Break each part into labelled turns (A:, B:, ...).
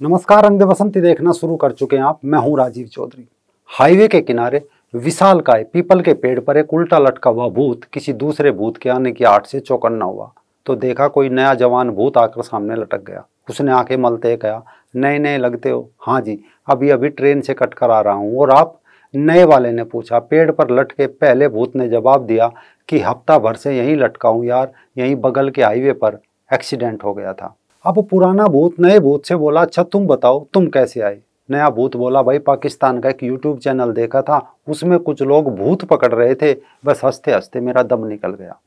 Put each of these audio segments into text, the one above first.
A: नमस्कार रंग बसंती देखना शुरू कर चुके हैं आप। मैं हूँ राजीव चौधरी। हाईवे के किनारे विशाल काय पीपल के पेड़ पर एक उल्टा लटका हुआ भूत किसी दूसरे भूत के आने की आठ से चौकन्ना हुआ। तो देखा कोई नया जवान भूत आकर सामने लटक गया। उसने आँखें मलते कहा, नए नए लगते हो? हाँ जी, अभी अभी ट्रेन से कट कर आ रहा हूँ। और आप, नए वाले ने पूछा, पेड़ पर लटके पहले भूत ने जवाब दिया कि हफ़्ता भर से यहीं लटका हूँ यार, यहीं बगल के हाईवे पर एक्सीडेंट हो गया था। अब पुराना भूत, नए भूत से बोला अच्छा तुम बताओ, तुम कैसे आए? नया भूत बोला, भाई, पाकिस्तान का एक यूट्यूब चैनल देखा था, उसमें कुछ लोग भूत पकड़ रहे थे, बस हँसते हँसते मेरा दम निकल गया।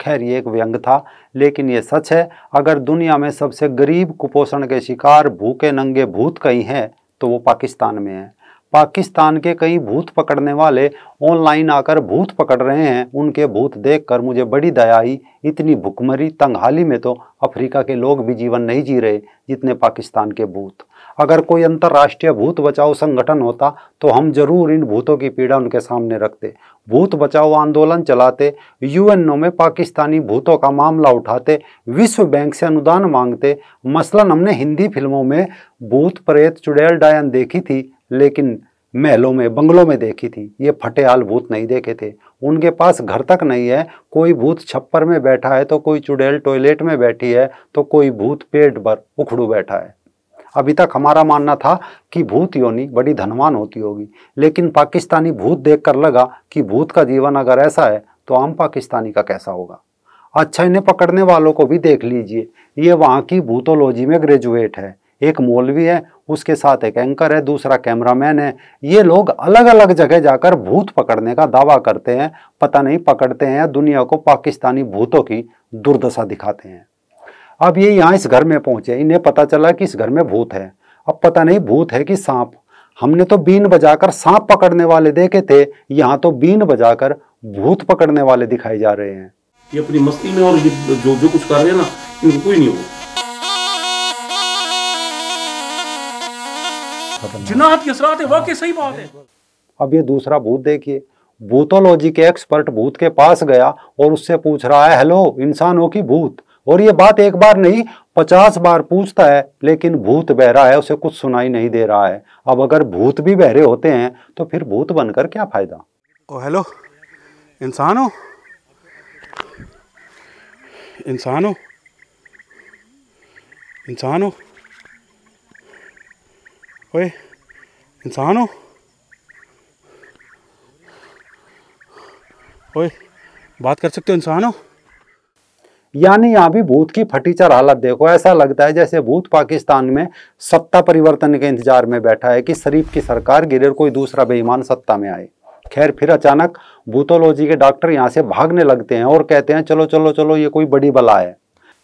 A: खैर, ये एक व्यंग था, लेकिन ये सच है, अगर दुनिया में सबसे गरीब कुपोषण के शिकार भूखे नंगे भूत कहीं हैं तो वो पाकिस्तान में है। पाकिस्तान के कई भूत पकड़ने वाले ऑनलाइन आकर भूत पकड़ रहे हैं। उनके भूत देखकर मुझे बड़ी दया आई। इतनी भुखमरी, तंगहाली में तो अफ्रीका के लोग भी जीवन नहीं जी रहे, जितने पाकिस्तान के भूत। अगर कोई अंतर्राष्ट्रीय भूत बचाओ संगठन होता तो हम ज़रूर इन भूतों की पीड़ा उनके सामने रखते। भूत बचाओ आंदोलन चलाते, यूएनओ में पाकिस्तानी भूतों का मामला उठाते, विश्व बैंक से अनुदान मांगते। मसलन हमने हिंदी फ़िल्मों में भूत प्रेत चुड़ैल डायन देखी थी। लेकिन महलों में, बंगलों में देखी थी। ये फटेहाल भूत नहीं देखे थे। उनके पास घर तक नहीं है। कोई भूत छप्पर में बैठा है तो कोई चुड़ैल टॉयलेट में बैठी है तो कोई भूत पेट भर उखड़ू बैठा है। अभी तक हमारा मानना था कि भूत योनि बड़ी धनवान होती होगी, लेकिन पाकिस्तानी भूत देखकर लगा कि भूत का जीवन अगर ऐसा है तो आम पाकिस्तानी का कैसा होगा। अच्छा इन्हें पकड़ने वालों को भी देख लीजिए। ये वहाँ की भूतोलॉजी में ग्रेजुएट है। एक मौलवी है, उसके साथ एक एंकर है, दूसरा कैमरामैन है। ये लोग अलग अलग जगह जाकर भूत पकड़ने का दावा करते हैं, पता नहीं पकड़ते हैं दुनिया को पाकिस्तानी भूतों की दुर्दशा दिखाते हैं। अब ये यहाँ इस घर में पहुँचे, इन्हें पता चला कि इस घर में भूत है। अब पता नहीं भूत है कि सांप। हमने तो बीन बजाकर सांप पकड़ने वाले देखे थे, यहाँ तो बीन बजाकर भूत पकड़ने वाले दिखाए जा रहे हैं।
B: ये अपनी मस्ती में और जो जो कुछ कर रहे हैं ना, इनको कोई नहीं होगा। जिन्नात के असरात है वाकई सही बात है।
A: अब ये दूसरा भूत देखिए भूतोलॉजी के एक्सपर्ट भूत के पास गया और उससे पूछ रहा है हेलो इंसानों की भूत? और ये बात एक बार नहीं पचास बार पूछता है लेकिन भूत बहरा है उसे कुछ सुनाई नहीं दे रहा है। अब अगर भूत भी बहरे होते हैं तो फिर भूत बनकर क्या फ़ायदा?
C: ओ हेलो इंसान? हो इंसान? हो इंसान? हो ओए इंसान हो? ओए बात कर सकते हो, इंसान हो?
A: यानी यहाँ भी भूत की फटीचर हालत देखो, ऐसा लगता है जैसे भूत पाकिस्तान में सत्ता परिवर्तन के इंतज़ार में बैठा है कि शरीफ की सरकार गिरे कोई दूसरा बेईमान सत्ता में आए। खैर, फिर अचानक भूतोलॉजी के डॉक्टर यहाँ से भागने लगते हैं और कहते हैं, चलो चलो चलो, ये कोई बड़ी बला है।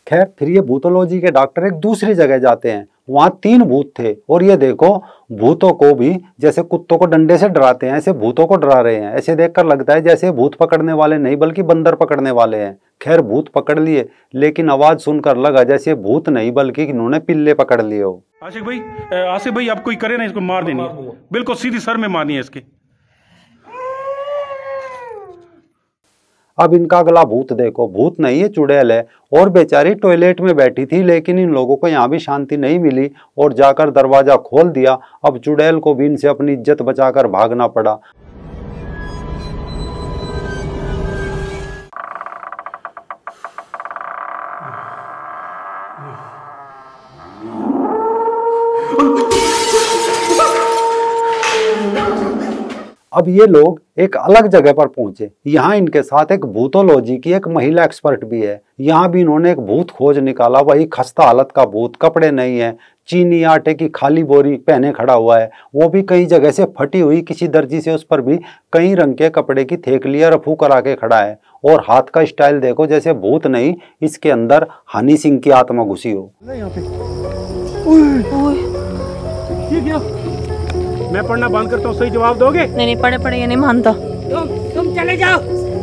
A: खैर फिर ये भूतोलॉजी के डॉक्टर एक दूसरी जगह जाते हैं। वहाँ तीन भूत थे। और ये देखो भूतों को भी जैसे कुत्तों को डंडे से डराते हैं ऐसे भूतों को डरा रहे हैं। ऐसे देखकर लगता है जैसे भूत पकड़ने वाले नहीं बल्कि बंदर पकड़ने वाले हैं। खैर भूत पकड़ लिए लेकिन आवाज़ सुनकर लगा जैसे भूत नहीं बल्कि इन्होंने पिल्ले पकड़ लिए हो।
C: आशिक भाई आसिफ भाई आप कोई करे ना इसको मार देनी। है बिल्कुल सीधी सर में मारनी है इसके।
A: अब इनका अगला भूत देखो, भूत नहीं है, चुड़ैल है। और बेचारी टॉयलेट में बैठी थी, लेकिन इन लोगों को यहाँ भी शांति नहीं मिली और जाकर दरवाज़ा खोल दिया। अब चुड़ैल को भी इनसे अपनी इज़्ज़त बचाकर भागना पड़ा। अब ये लोग एक अलग जगह पर पहुँचे। यहाँ इनके साथ एक भूतोलॉजी की एक महिला एक्सपर्ट भी है। यहाँ भी इन्होंने एक भूत खोज निकाला। वही खस्ता हालत का भूत, कपड़े नहीं है, चीनी आटे की खाली बोरी पहने खड़ा हुआ है। वो भी कई जगह से फटी हुई किसी दर्जी से, उस पर भी कई रंग के कपड़े की थेकलियाँ रफू करा के खड़ा है। और हाथ का स्टाइल देखो, जैसे भूत नहीं, इसके अंदर हनी सिंह की आत्मा घुसी हो।
C: मैं पढ़ना बंद करता हूँ सही जवाब दोगे?
D: नहीं नहीं पढ़े पढ़े ये नहीं मानता। तुम तुम चले जाओ।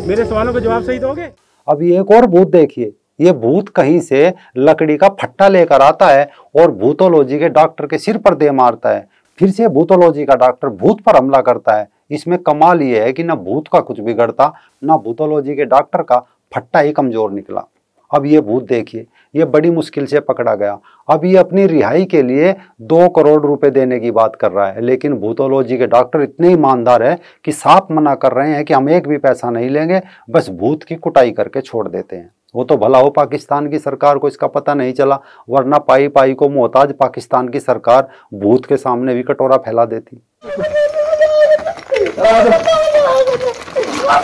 C: मेरे सवालों का जवाब सही दोगे?
A: अब ये एक और भूत देखिए ये भूत कहीं से लकड़ी का फट्टा लेकर आता है और भूतोलॉजी के डॉक्टर के सिर पर दे मारता है। फिर से भूतोलॉजी का डॉक्टर भूत पर हमला करता है। इसमें कमाल ये है कि ना भूत का कुछ बिगड़ता ना भूतोलॉजी के डॉक्टर का फट्टा ही कमज़ोर निकला। अब ये भूत देखिए, ये बड़ी मुश्किल से पकड़ा गया। अब ये अपनी रिहाई के लिए दो करोड़ रुपए देने की बात कर रहा है, लेकिन भूतोलॉजी के डॉक्टर इतने ईमानदार है कि साफ़ मना कर रहे हैं कि हम एक भी पैसा नहीं लेंगे, बस भूत की कुटाई करके छोड़ देते हैं। वो तो भला हो पाकिस्तान की सरकार को इसका पता नहीं चला, वरना पाई पाई को मोहताज पाकिस्तान की सरकार भूत के सामने भी कटोरा फैला देती।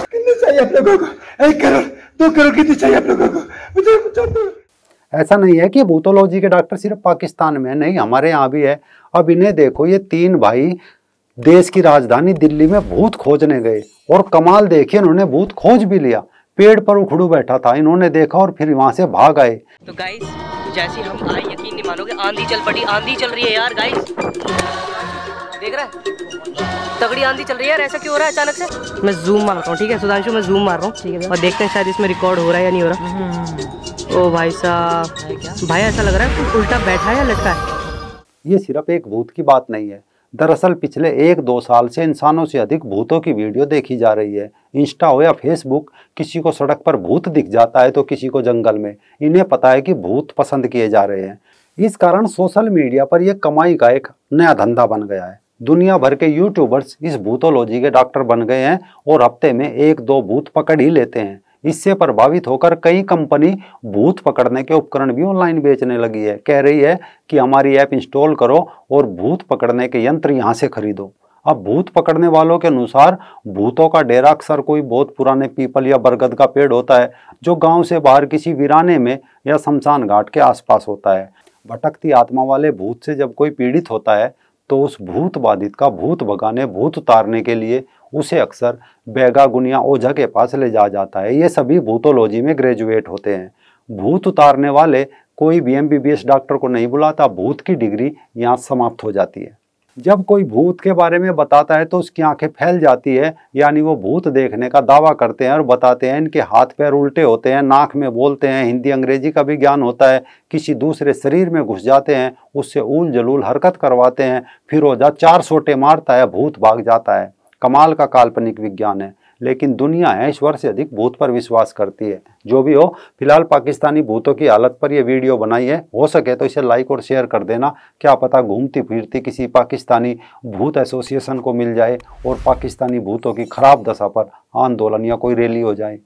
D: कितने चाहिए आप लोगों को? एक करोड़, दो करोड़ कितने चाहिए आप लोगों को? मुझे
A: ऐसा नहीं है कि भूतोलॉजी के डॉक्टर सिर्फ़ पाकिस्तान में है, नहीं हमारे यहाँ भी है। अब इन्हें देखो ये तीन भाई देश की राजधानी दिल्ली में भूत खोजने गए। और कमाल देखिए इन्होंने भूत खोज भी लिया। पेड़ पर उखड़ू बैठा था इन्होंने देखा और फिर वहाँ से भाग आए।
E: तो गाइस जैसे हम आए यकीन नहीं मानोगे आंधी चल पड़ी आंधी चल रही है यार गाइस देख रहा है? तगड़ी आंधी चल रही है ऐसा क्यों हो रहा है अचानक से? मैं जूम मार रहा हूँ ठीक है? सुधांशु मैं जूम मार रहा हूँ। ठीक है और देखते हैं शायद इसमें रिकॉर्ड हो रहा है या नहीं हो रहा। ओ भाई साहब। भाई ऐसा लग रहा है कुछ उल्टा बैठा है या लटका है?
A: ये सिर्फ़ एक भूत की बात नहीं है। दरअसल पिछले एक दो साल से इंसानों से अधिक भूतों की वीडियो देखी जा रही है। इंस्टा हो या फेसबुक किसी को सड़क पर भूत दिख जाता है तो किसी को जंगल में। इन्हें पता है कि भूत पसंद किए जा रहे हैं। इस कारण सोशल मीडिया पर यह कमाई का एक नया धंधा बन गया है। दुनिया भर के यूट्यूबर्स इस भूतोलॉजी के डॉक्टर बन गए हैं और हफ़्ते में एक दो भूत पकड़ ही लेते हैं। इससे प्रभावित होकर कई कंपनी भूत पकड़ने के उपकरण भी ऑनलाइन बेचने लगी है। कह रही है कि हमारी ऐप इंस्टॉल करो और भूत पकड़ने के यंत्र यहाँ से खरीदो। अब भूत पकड़ने वालों के अनुसार भूतों का डेरा अक्सर कोई बहुत पुराने पीपल या बरगद का पेड़ होता है, जो गाँव से बाहर किसी वीराने में या शमशान घाट के आसपास होता है। भटकती आत्मा वाले भूत से जब कोई पीड़ित होता है तो उस भूत बाधित का भूत भगाने, भूत उतारने के लिए उसे अक्सर बैगा गुनिया ओझा के पास ले जाया जाता है। ये सभी भूतोलॉजी में ग्रेजुएट होते हैं। भूत उतारने वाले कोई भी एम डॉक्टर को नहीं बुलाता, भूत की डिग्री यहाँ समाप्त हो जाती है। जब कोई भूत के बारे में बताता है तो उसकी आँखें फैल जाती है, यानी वो भूत देखने का दावा करते हैं और बताते हैं, इनके हाथ पैर उल्टे होते हैं, नाक में बोलते हैं, हिंदी अंग्रेज़ी का भी ज्ञान होता है, किसी दूसरे शरीर में घुस जाते हैं, उससे ऊल जलूल हरकत करवाते हैं फिर रोजा चार सोटे मारता है, भूत भाग जाता है। कमाल का काल्पनिक विज्ञान है। लेकिन दुनिया ईश्वर से अधिक भूत पर विश्वास करती है। जो भी हो, फ़िलहाल पाकिस्तानी भूतों की हालत पर यह वीडियो बनाई है। हो सके तो इसे लाइक और शेयर कर देना। क्या पता घूमती फिरती किसी पाकिस्तानी भूत एसोसिएशन को मिल जाए और पाकिस्तानी भूतों की खराब दशा पर आंदोलन या कोई रैली हो जाए।